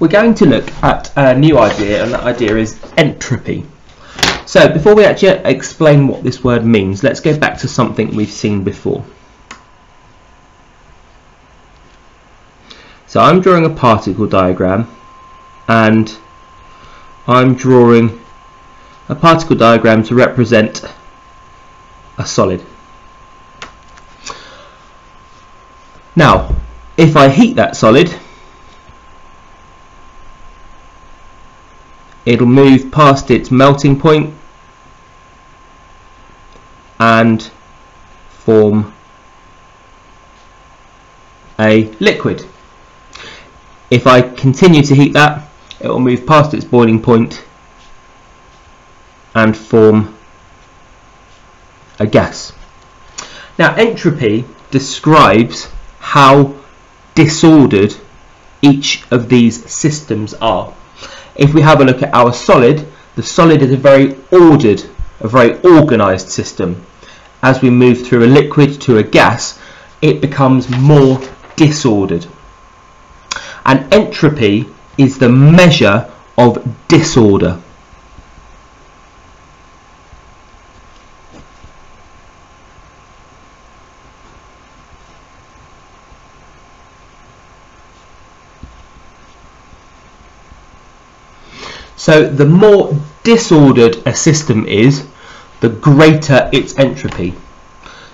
we're going to look at a new idea, and that idea is entropy. So before we actually explain what this word means, let's go back to something we've seen before. So I'm drawing a particle diagram, and I'm drawing a particle diagram to represent a solid. Now, if I heat that solid, it'll move past its melting point and form a liquid. If I continue to heat that, it will move past its boiling point and form a gas. Now entropy describes how disordered each of these systems are. If we have a look at our solid, the solid is a very ordered, a very organized system. As we move through a liquid to a gas, it becomes more disordered. And entropy is the measure of disorder. So the more disordered a system is, the greater its entropy.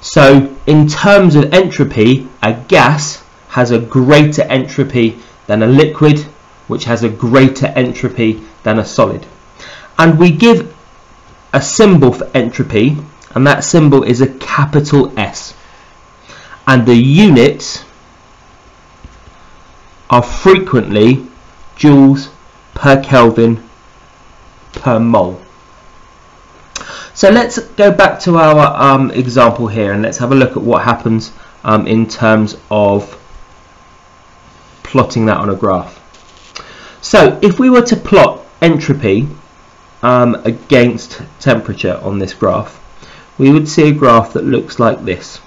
So in terms of entropy, a gas has a greater entropy than a liquid, which has a greater entropy than a solid. And we give a symbol for entropy, and that symbol is a capital S. And the units are frequently joules per Kelvin per mole. So let's go back to our um, example here and let's have a look at what happens um, in terms of plotting that on a graph. So if we were to plot entropy um, against temperature on this graph, we would see a graph that looks like this.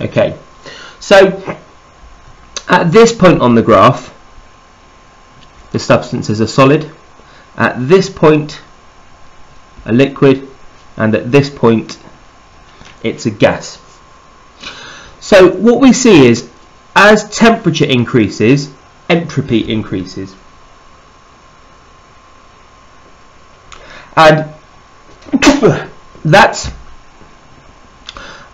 Okay, so at this point on the graph, the substance is a solid. At this point, a liquid. And at this point, it's a gas. So what we see is, as temperature increases, entropy increases. And that's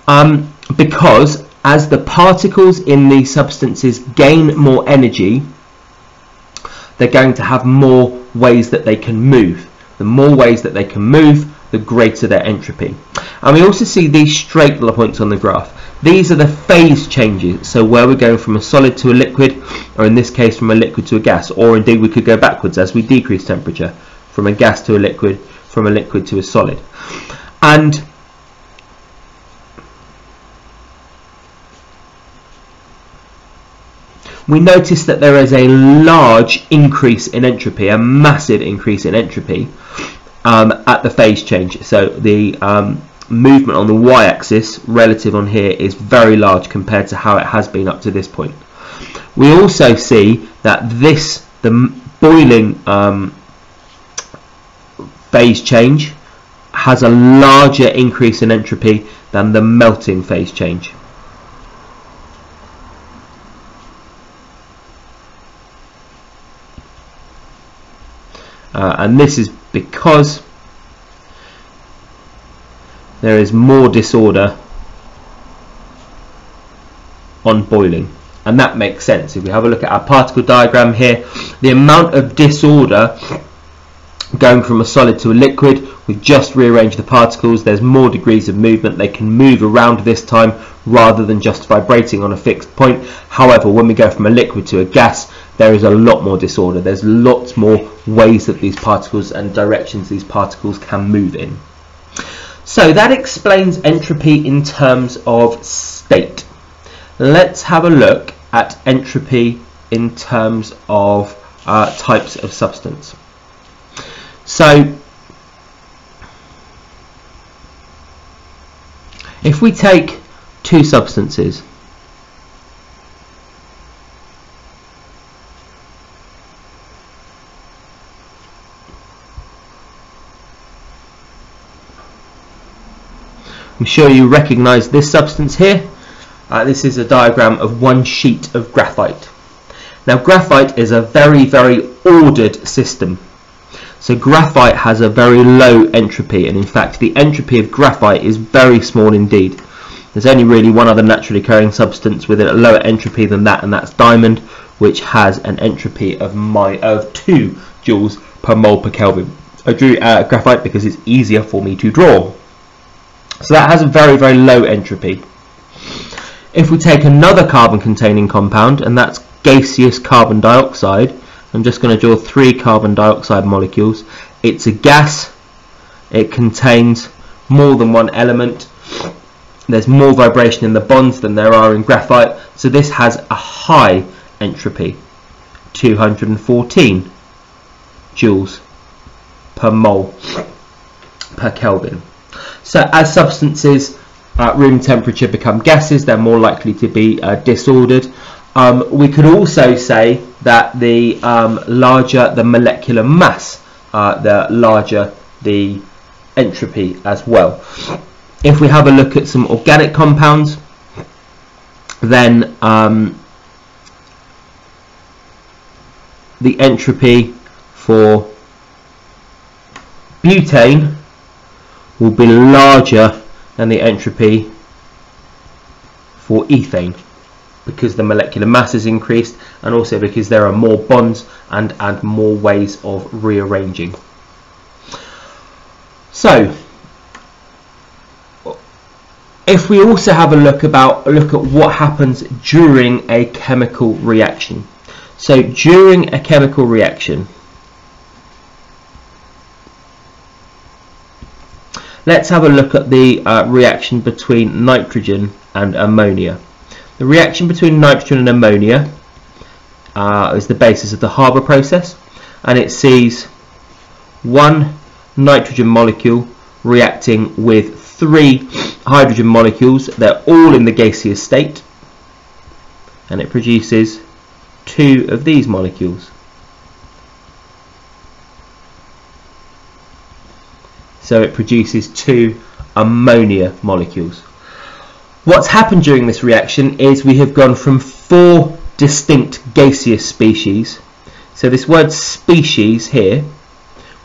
um, because as the particles in these substances gain more energy, they're going to have more ways that they can move. The more ways that they can move, the greater their entropy. And we also see these straight little points on the graph. These are the phase changes, so where we're going from a solid to a liquid, or in this case from a liquid to a gas, or indeed we could go backwards as we decrease temperature, from a gas to a liquid, from a liquid to a solid. And we notice that there is a large increase in entropy, a massive increase in entropy um, at the phase change. So the um, movement on the y-axis relative on here is very large compared to how it has been up to this point. We also see that this, the boiling um, phase change, has a larger increase in entropy than the melting phase change. Uh, and this is because there is more disorder on boiling. And that makes sense. If we have a look at our particle diagram here the amount of disorder going from a solid to a liquid we've just rearranged the particles. There's more degrees of movement. They can move around this time rather than just vibrating on a fixed point. However when we go from a liquid to a gas there is a lot more disorder. There's lots more ways that these particles and directions these particles can move in. So that explains entropy in terms of state. Let's have a look at entropy in terms of uh, types of substance. So if we take two substances. I'm sure you recognize this substance here. Uh, this is a diagram of one sheet of graphite. Now graphite is a very very ordered system. So graphite has a very low entropy and in fact the entropy of graphite is very small indeed. There's only really one other naturally occurring substance with a lower entropy than that and that's diamond which has an entropy of, my, of 2 joules per mole per Kelvin. I drew uh, graphite because it's easier for me to draw. So that has a very, very low entropy. If we take another carbon containing compound, and that's gaseous carbon dioxide, I'm just going to draw three carbon dioxide molecules. It's a gas, it contains more than one element, there's more vibration in the bonds than there are in graphite, so this has a high entropy, 214 joules per mole per Kelvin. So as substances at room temperature become gases, they're more likely to be uh, disordered. Um, we could also say that the um, larger the molecular mass, uh, the larger the entropy as well. If we have a look at some organic compounds, then um, the entropy for butane will be larger than the entropy for ethane because the molecular mass is increased and also because there are more bonds and, and more ways of rearranging. So if we also have a look about look at what happens during a chemical reaction. So during a chemical reaction Let's have a look at the uh, reaction between nitrogen and ammonia. The reaction between nitrogen and ammonia uh, is the basis of the Haber process and it sees one nitrogen molecule reacting with three hydrogen molecules. They're all in the gaseous state and it produces two of these molecules. So it produces two ammonia molecules. What's happened during this reaction is we have gone from four distinct gaseous species. So this word species here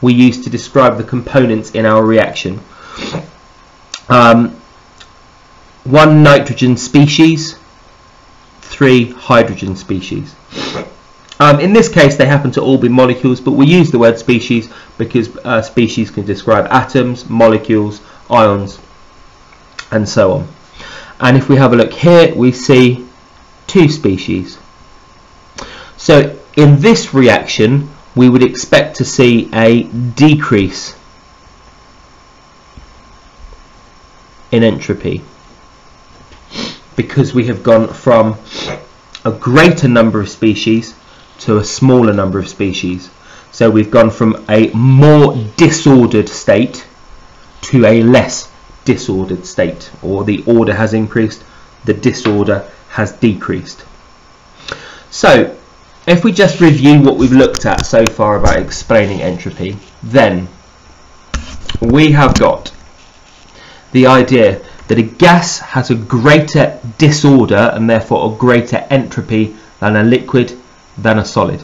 we use to describe the components in our reaction. Um, one nitrogen species, three hydrogen species. Um, in this case, they happen to all be molecules, but we use the word species because uh, species can describe atoms, molecules, ions, and so on. And if we have a look here, we see two species. So in this reaction, we would expect to see a decrease in entropy because we have gone from a greater number of species to a smaller number of species. So we've gone from a more disordered state to a less disordered state, or the order has increased, the disorder has decreased. So if we just review what we've looked at so far about explaining entropy, then we have got the idea that a gas has a greater disorder and therefore a greater entropy than a liquid than a solid.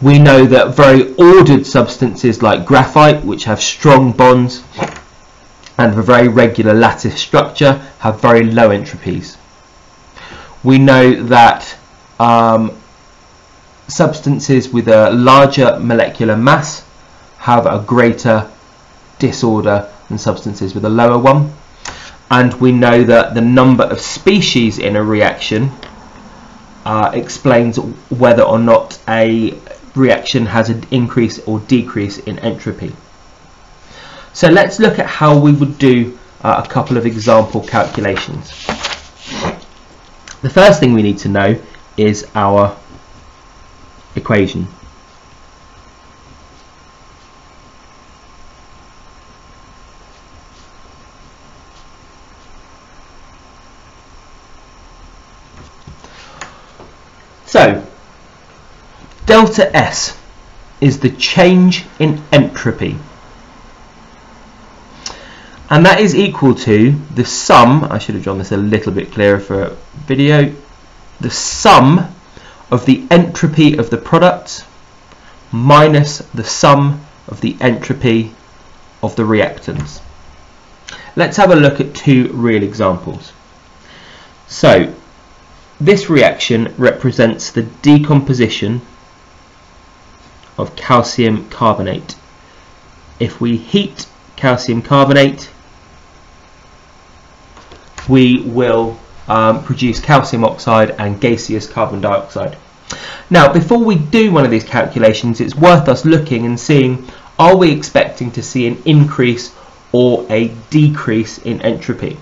We know that very ordered substances like graphite, which have strong bonds and a very regular lattice structure, have very low entropies. We know that um, substances with a larger molecular mass have a greater disorder than substances with a lower one. And we know that the number of species in a reaction uh, explains whether or not a reaction has an increase or decrease in entropy. So let's look at how we would do uh, a couple of example calculations. The first thing we need to know is our equation. So, delta S is the change in entropy. And that is equal to the sum, I should have drawn this a little bit clearer for video, the sum of the entropy of the product minus the sum of the entropy of the reactants. Let's have a look at two real examples. So, this reaction represents the decomposition of calcium carbonate. If we heat calcium carbonate, we will um, produce calcium oxide and gaseous carbon dioxide. Now, before we do one of these calculations, it's worth us looking and seeing are we expecting to see an increase or a decrease in entropy?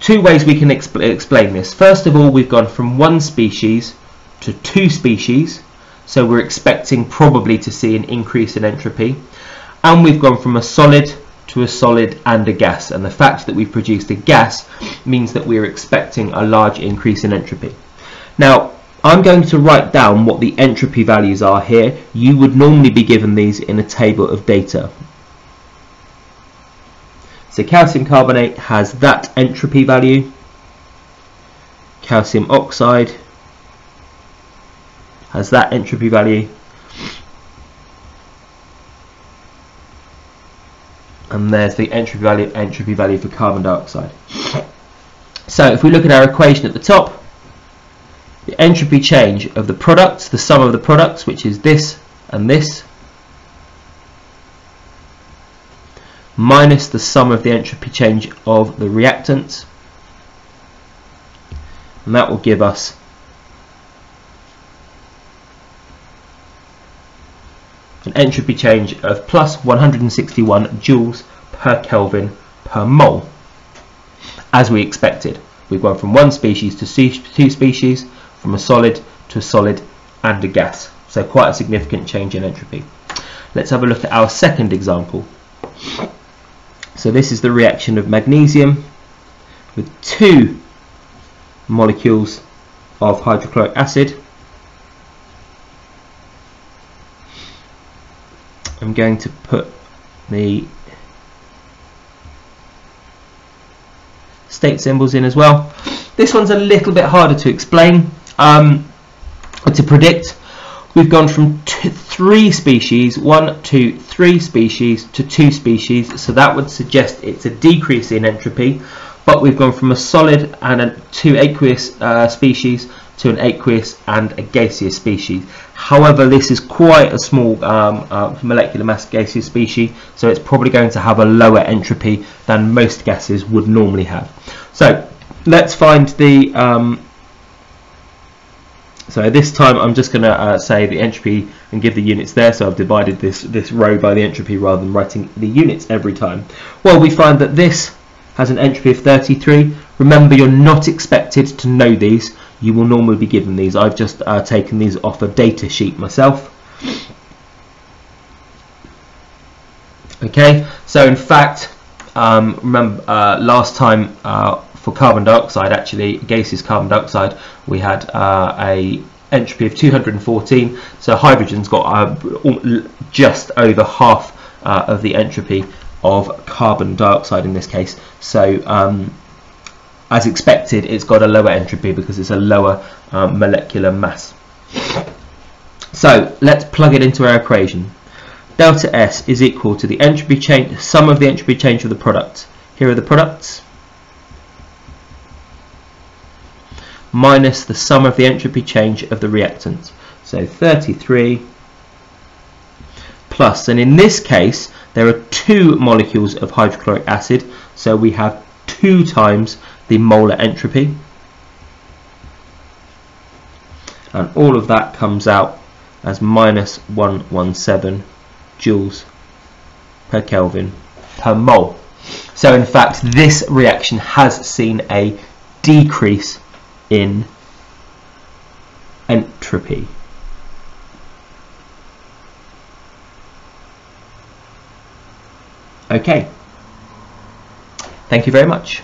Two ways we can exp explain this. First of all, we've gone from one species to two species, so we're expecting probably to see an increase in entropy. And we've gone from a solid to a solid and a gas, and the fact that we've produced a gas means that we're expecting a large increase in entropy. Now, I'm going to write down what the entropy values are here. You would normally be given these in a table of data. So calcium carbonate has that entropy value. Calcium oxide has that entropy value. And there's the entropy value, entropy value for carbon dioxide. So if we look at our equation at the top, the entropy change of the products, the sum of the products, which is this and this, minus the sum of the entropy change of the reactants and that will give us an entropy change of plus 161 joules per Kelvin per mole as we expected. We've gone from one species to two species, from a solid to a solid and a gas. So quite a significant change in entropy. Let's have a look at our second example. So this is the reaction of magnesium with two molecules of hydrochloric acid. I'm going to put the state symbols in as well. This one's a little bit harder to explain, um, to predict. We've gone from two, three species, one, two, three species to two species, so that would suggest it's a decrease in entropy, but we've gone from a solid and a, two aqueous uh, species to an aqueous and a gaseous species. However, this is quite a small um, uh, molecular mass gaseous species, so it's probably going to have a lower entropy than most gases would normally have. So let's find the um, so this time I'm just going to uh, say the entropy and give the units there. So I've divided this, this row by the entropy rather than writing the units every time. Well, we find that this has an entropy of 33. Remember, you're not expected to know these. You will normally be given these. I've just uh, taken these off a data sheet myself. Okay, so in fact, um, remember uh, last time uh, for carbon dioxide, actually gaseous carbon dioxide, we had uh, a entropy of 214. So hydrogen's got uh, just over half uh, of the entropy of carbon dioxide in this case. So um, as expected, it's got a lower entropy because it's a lower um, molecular mass. So let's plug it into our equation. Delta S is equal to the entropy change, sum of the entropy change of the product. Here are the products. minus the sum of the entropy change of the reactants. So 33 plus, and in this case there are two molecules of hydrochloric acid, so we have two times the molar entropy. And all of that comes out as minus 117 joules per Kelvin per mole. So in fact this reaction has seen a decrease in entropy. Okay. Thank you very much.